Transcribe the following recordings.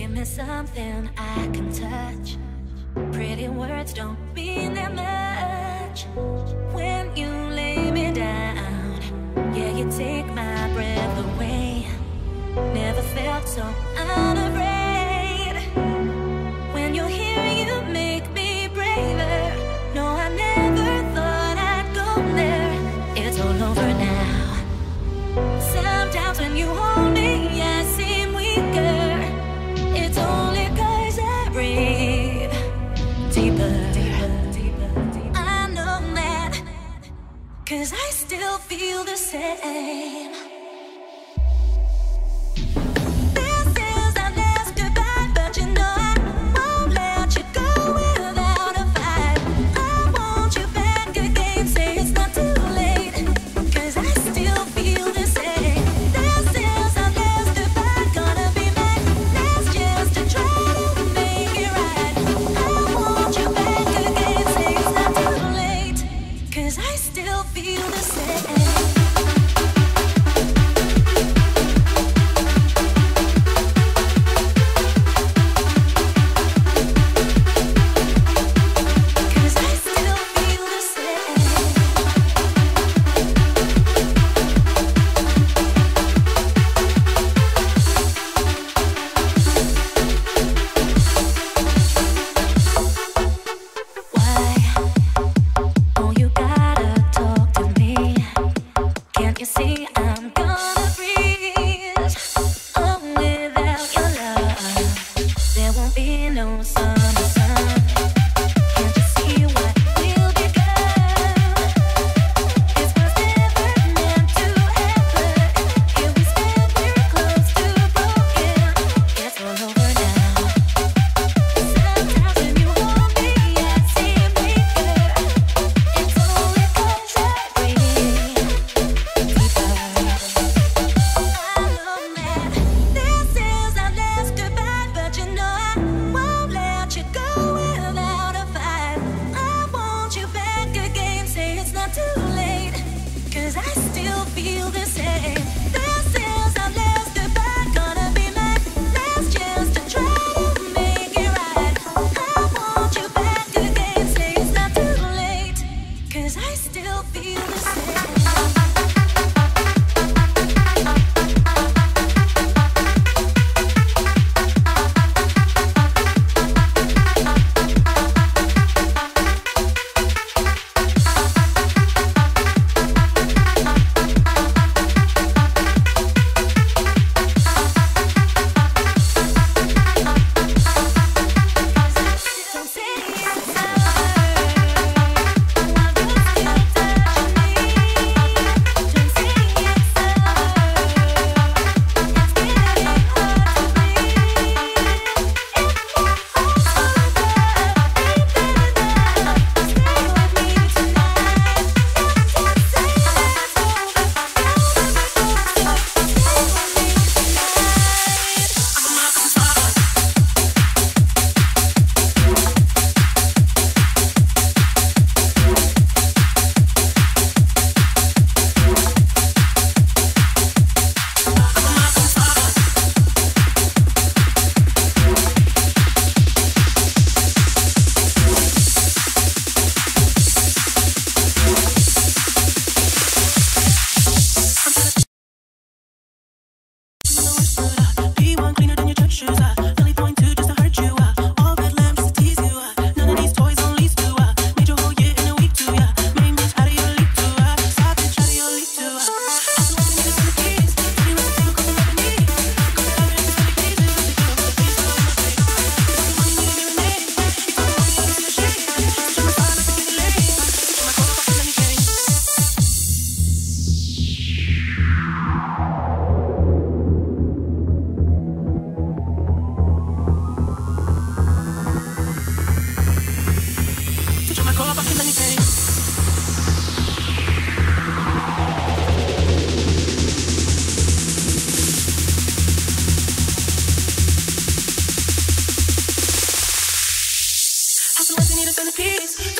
Give me something I can touch. Pretty words don't mean that much. When you lay me down, yeah, you take my breath away. Never felt so unafraid. Cause I still feel the same.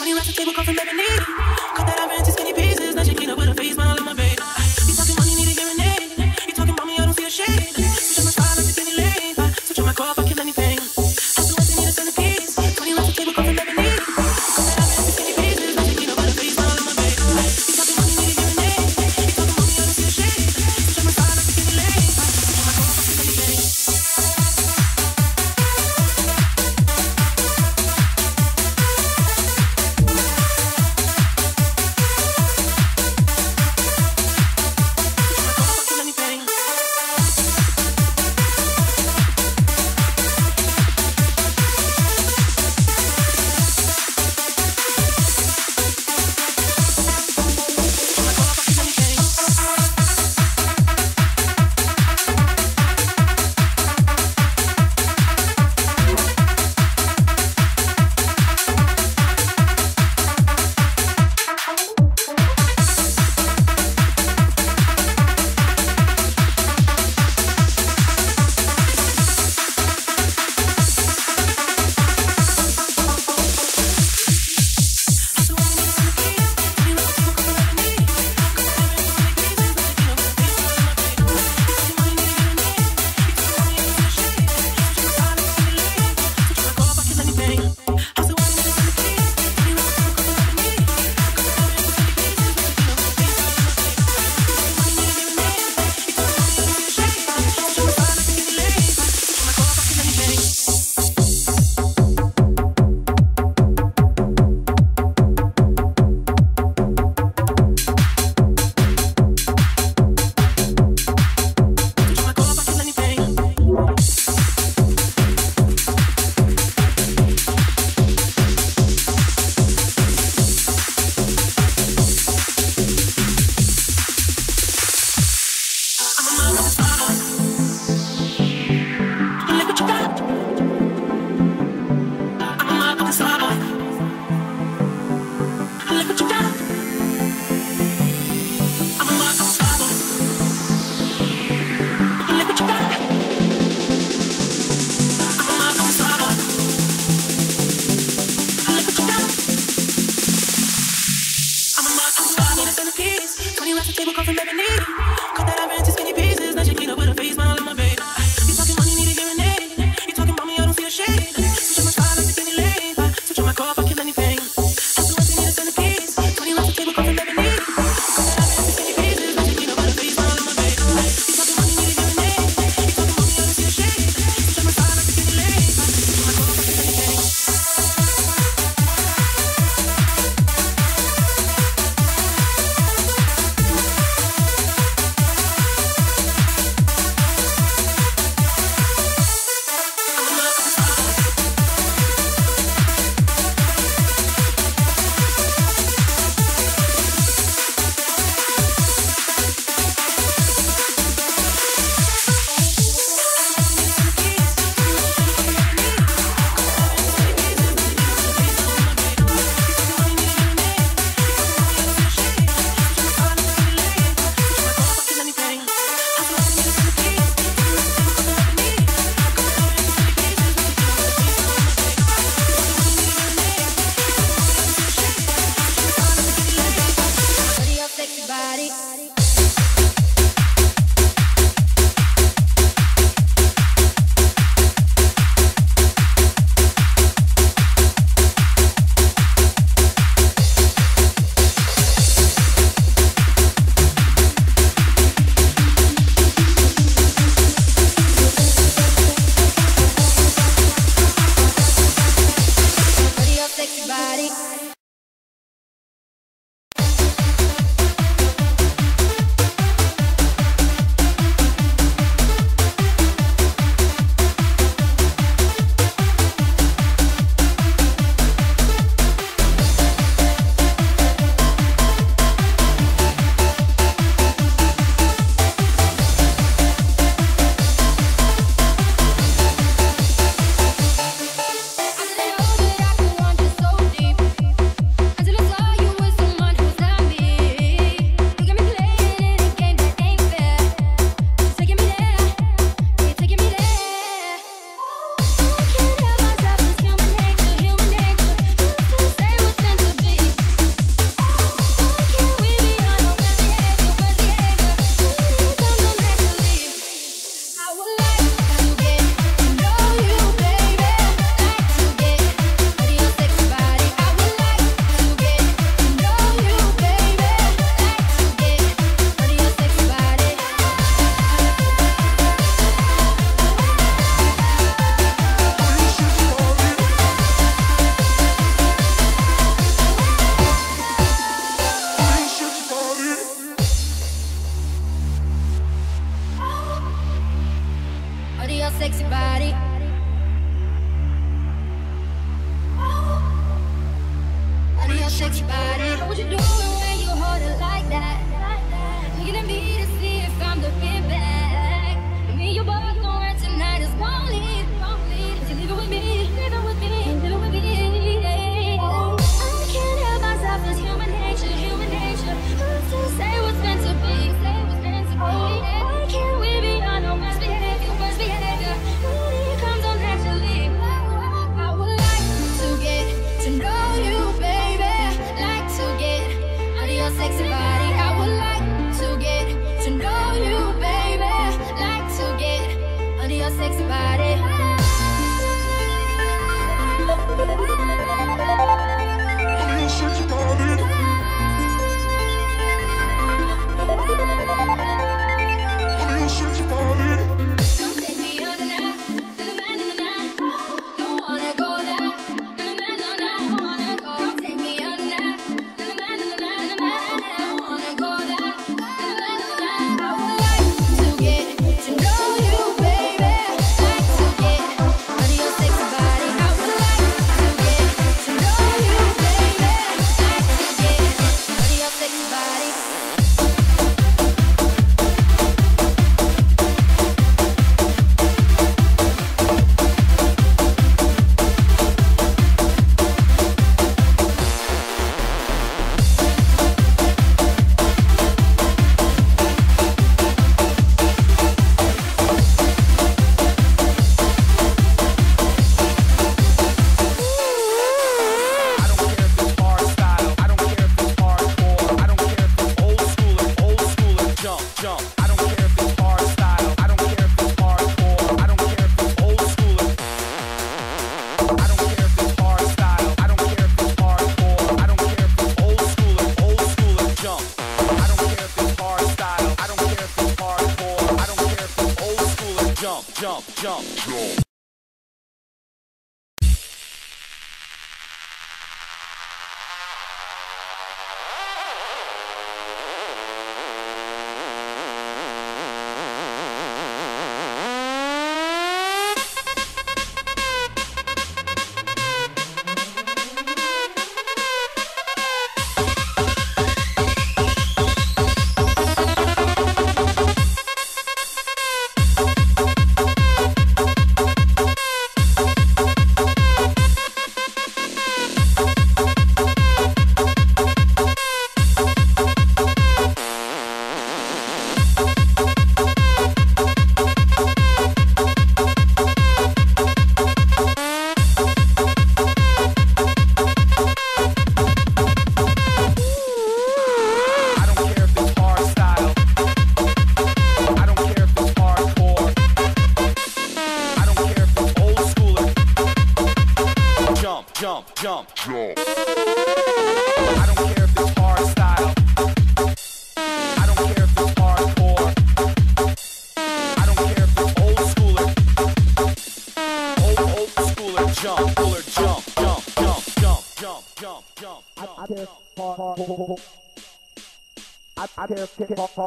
When you at the table, come from Lebanese.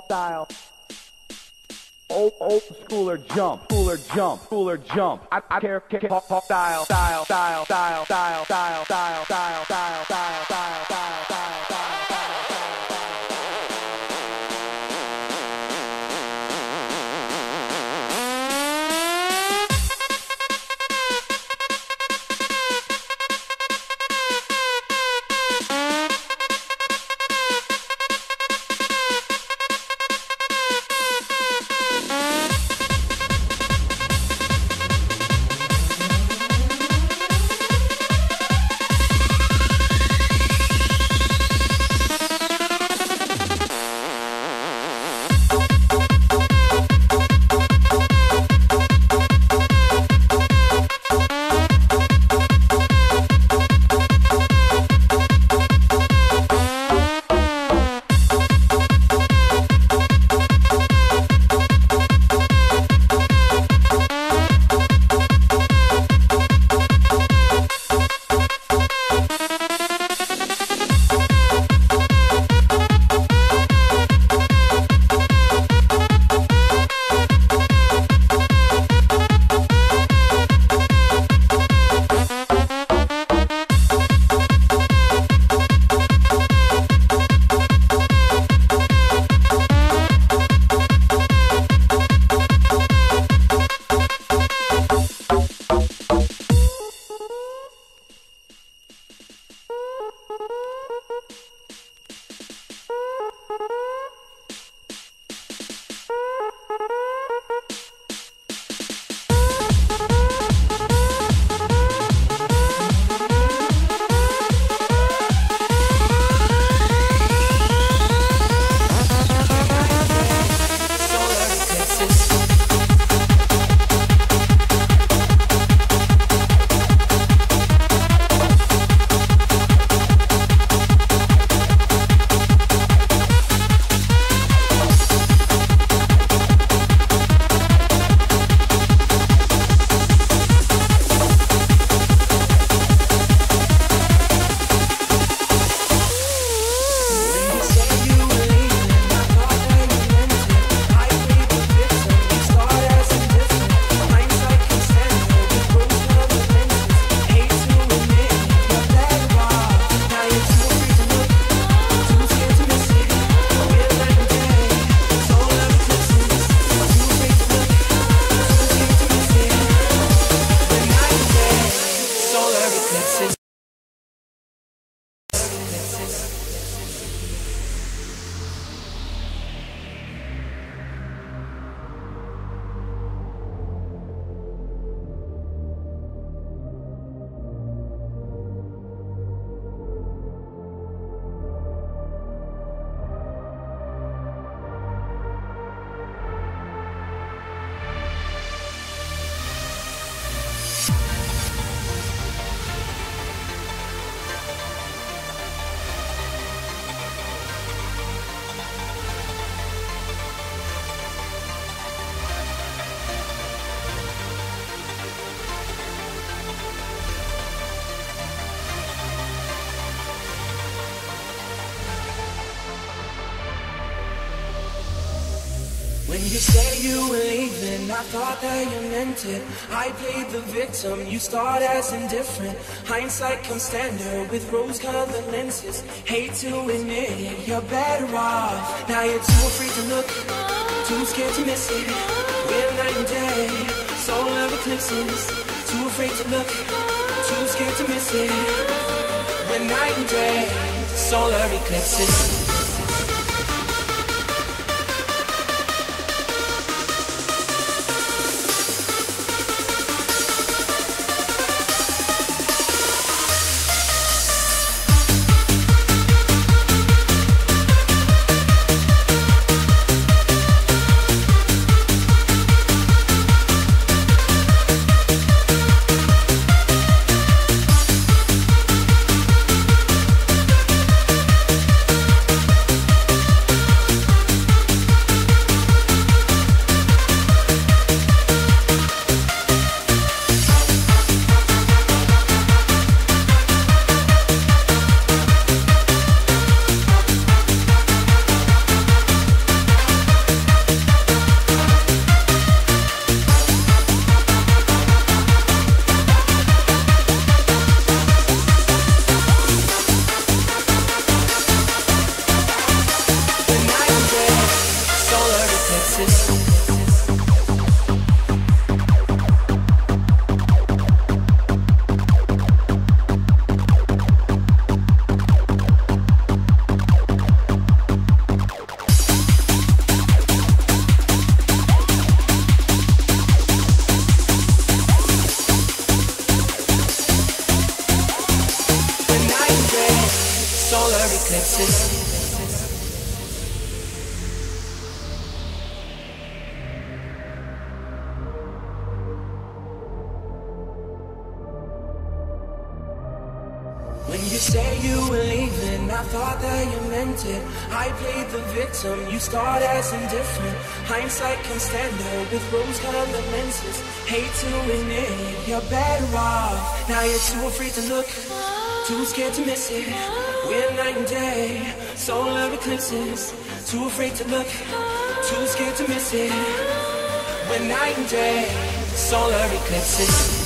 style. Old old schooler jump, cooler jump, cooler jump. I, I care, care, pop, pop style, style, style, style, style, style, style, style, style, style, style, style, style, style. Thought that you meant it. I played the victim, you start as indifferent. Hindsight comes standard with rose-colored lenses. Hate to admit it, you're better off. Now you're too afraid to look, too scared to miss it. We're night and day, solar eclipses. Too afraid to look, too scared to miss it. We're night and day, solar eclipses. Scared to miss it. We're night and day, solar eclipses. Too afraid to look, too scared to miss it. We're night and day, solar eclipses.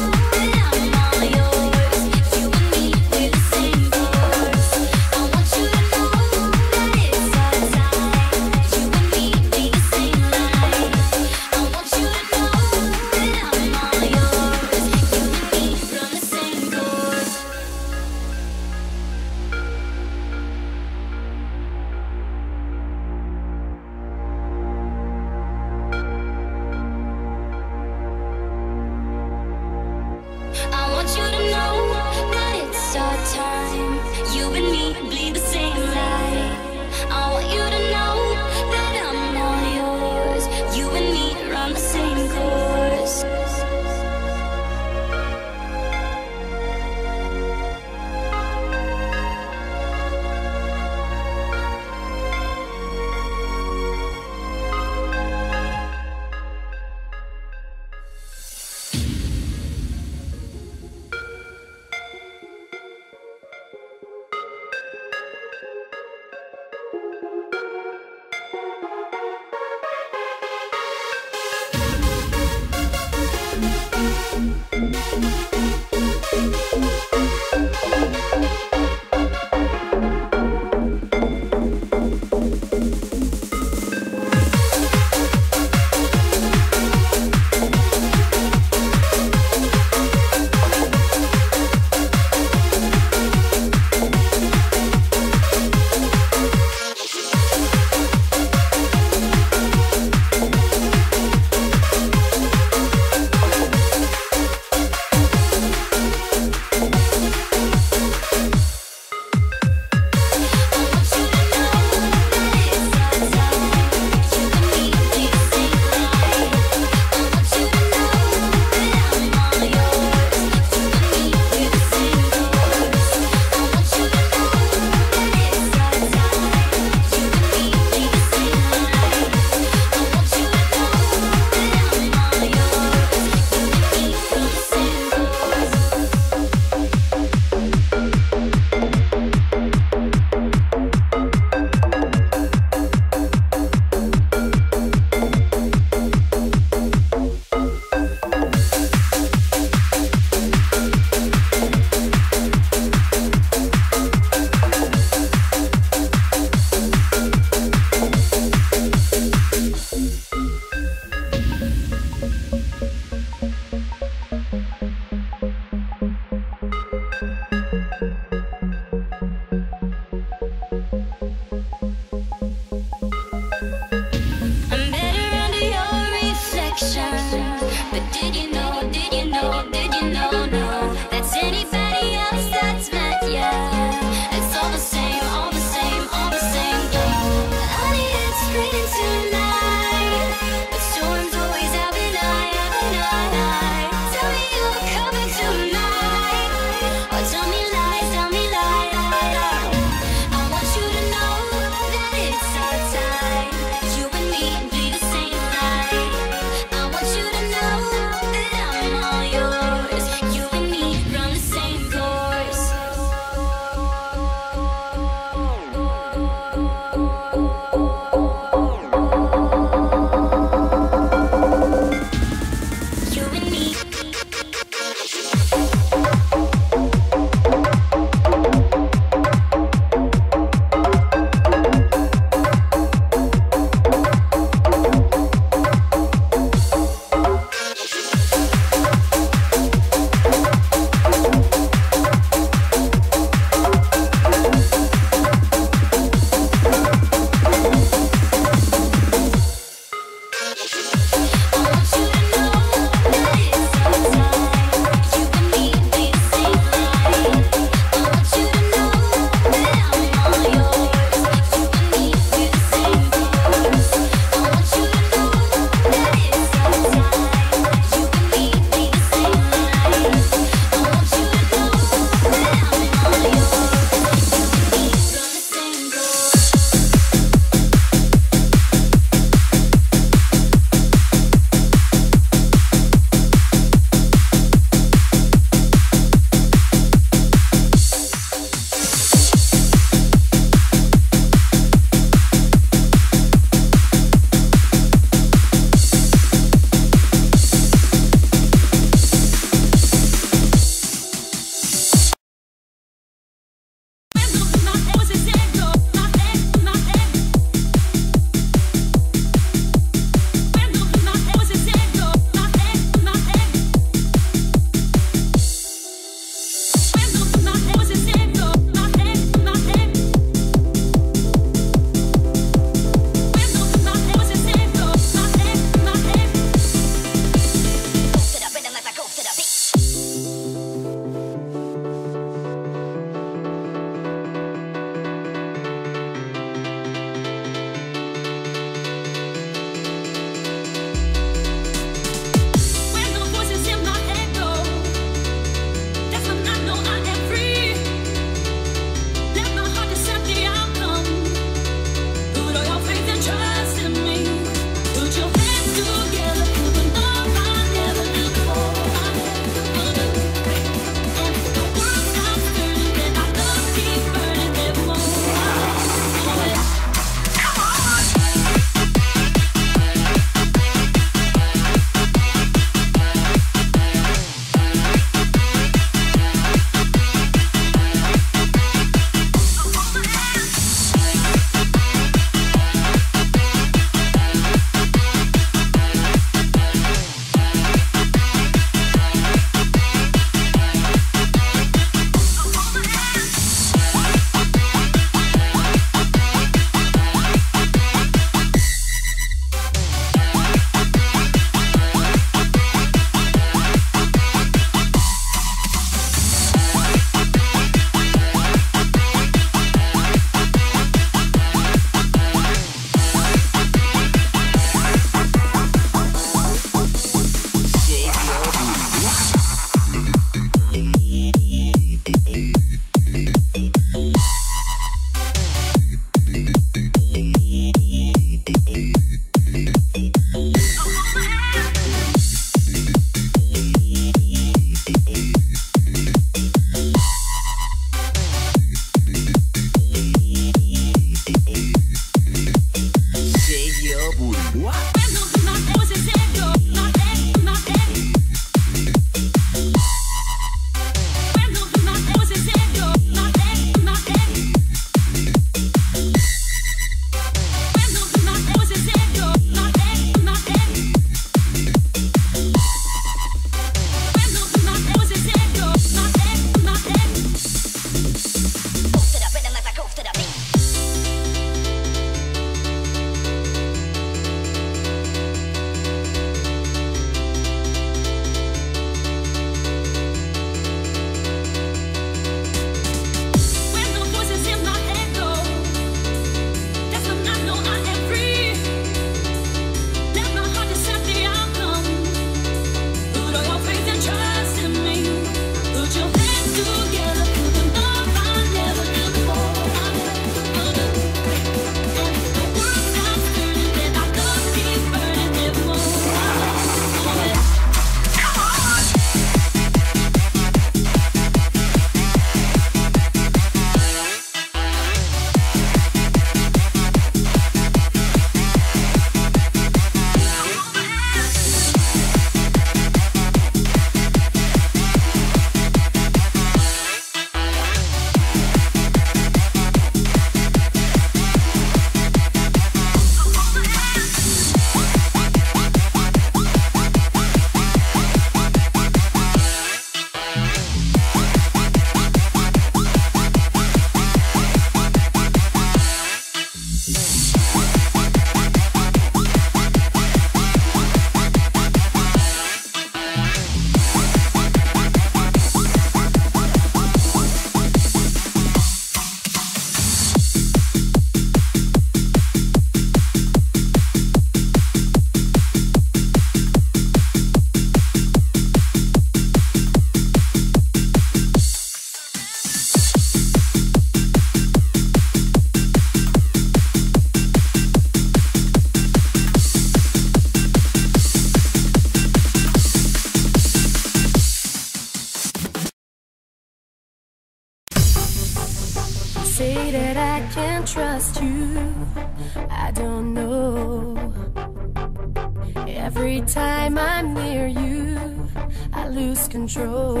Control.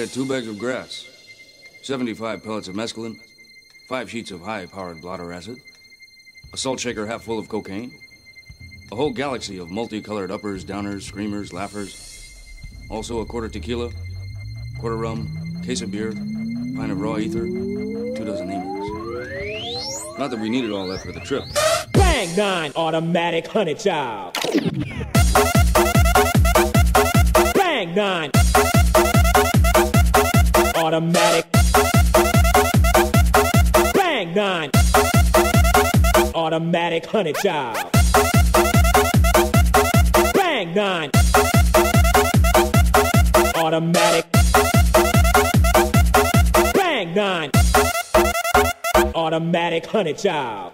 Had two bags of grass, 75 pellets of mescaline, five sheets of high powered blotter acid, a salt shaker half full of cocaine, a whole galaxy of multicolored uppers, downers, screamers, laughers, also a quarter tequila, quarter rum, case of beer, pint of raw ether, two dozen emirs. Not that we needed all that for the trip. Bang 9 automatic honey child. Bang 9 automatic. Bang 9 automatic honey child. Bang 9 automatic. Bang 9 automatic honey child.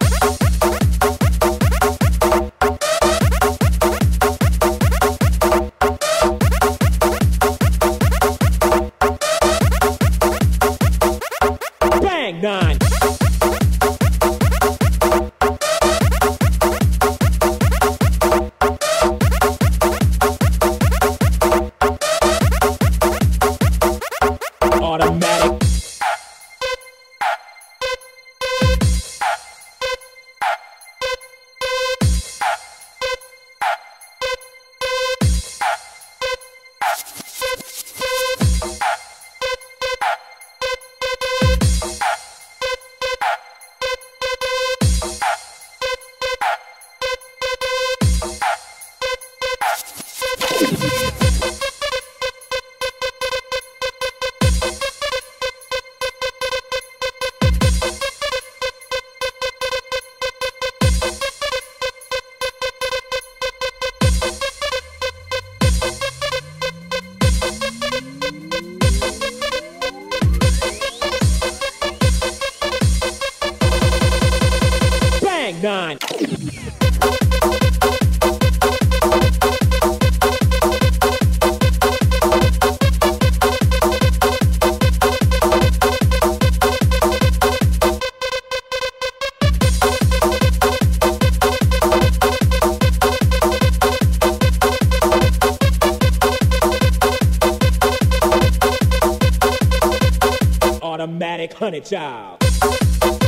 Honey child.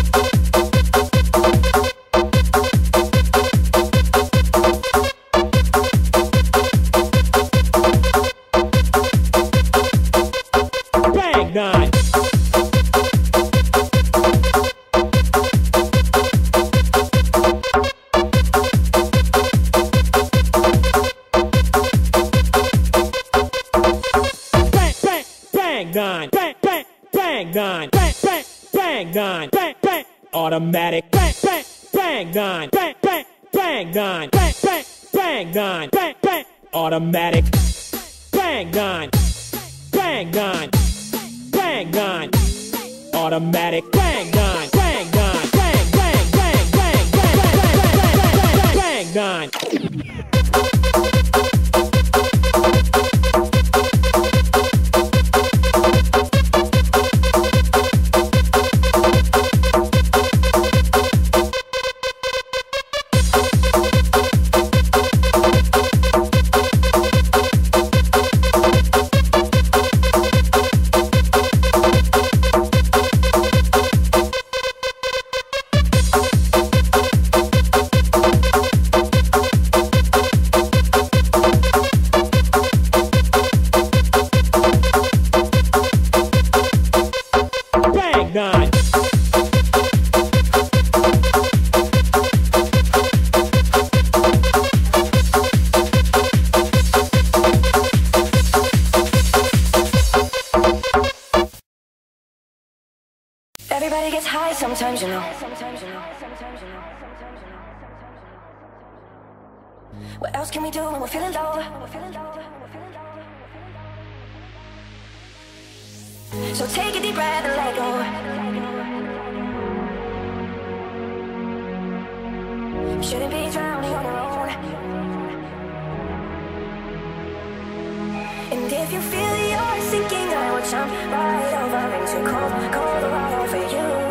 And if you feel you're sinking, I will jump right over into cold, cold water for you.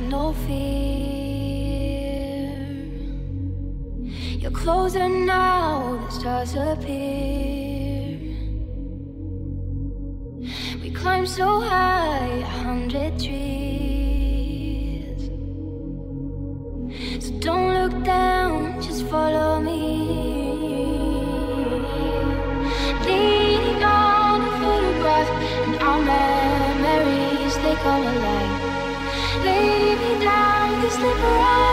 have no fear. You're closer now, the stars appear. We climb so high, a hundred trees. So don't look down, just follow me. Lean on the photograph, and our memories they come alive sleep around.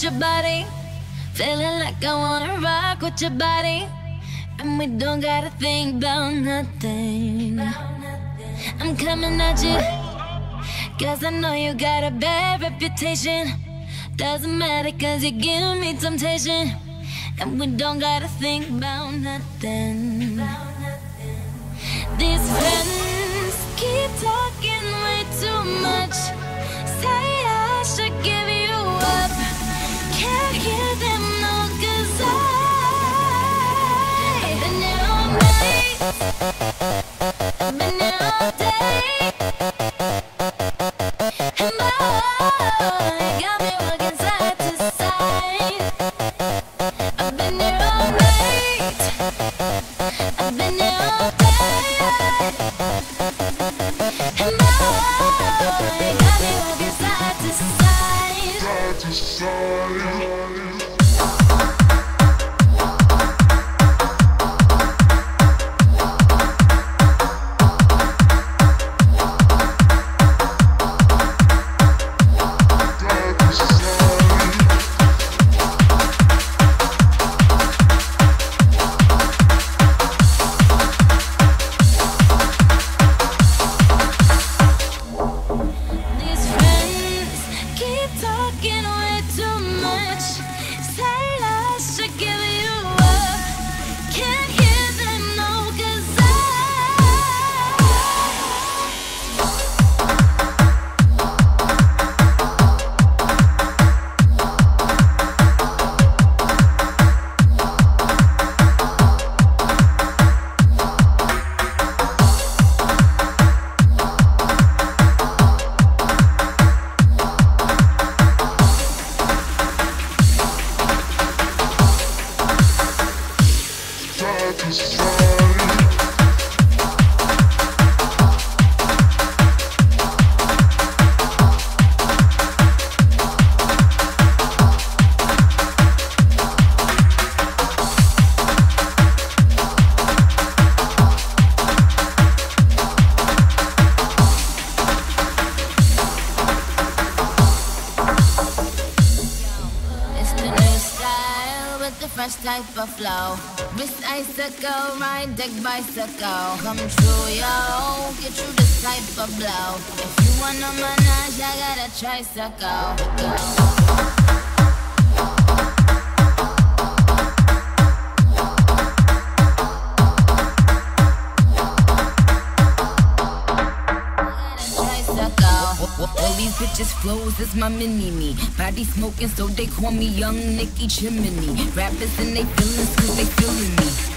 With your body. Feeling like I wanna rock with your body. And we don't gotta think about nothing. I'm coming at you. Cause I know you got a bad reputation. Doesn't matter cause you give me temptation. And we don't gotta think about nothing. Thank you. Bicycle. Come true, yo. Get you this type of blow. If you wanna manage, I got a tricycle. Go. All these bitches flows is my mini me. Body smoking, so they call me Young Nicki Chimney. Rappers and they feelings, cause they feeling me.